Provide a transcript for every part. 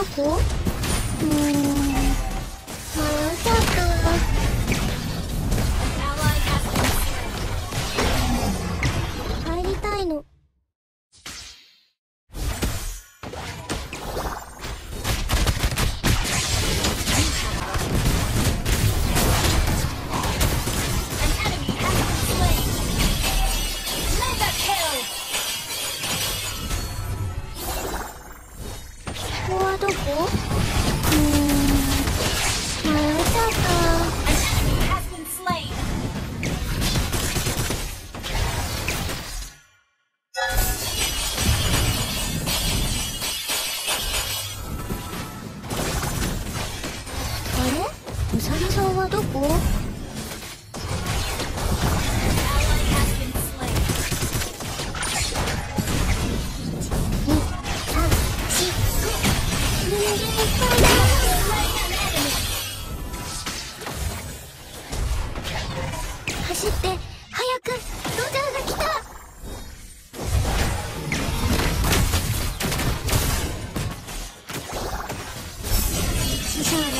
のう？んうささんはどこ？くドジャーがた。ね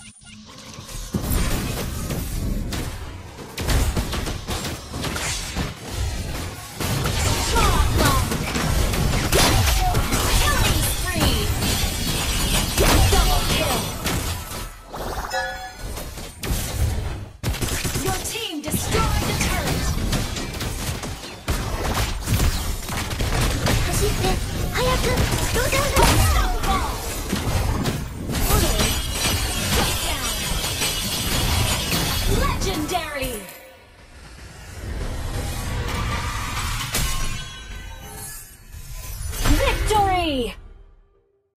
Yay!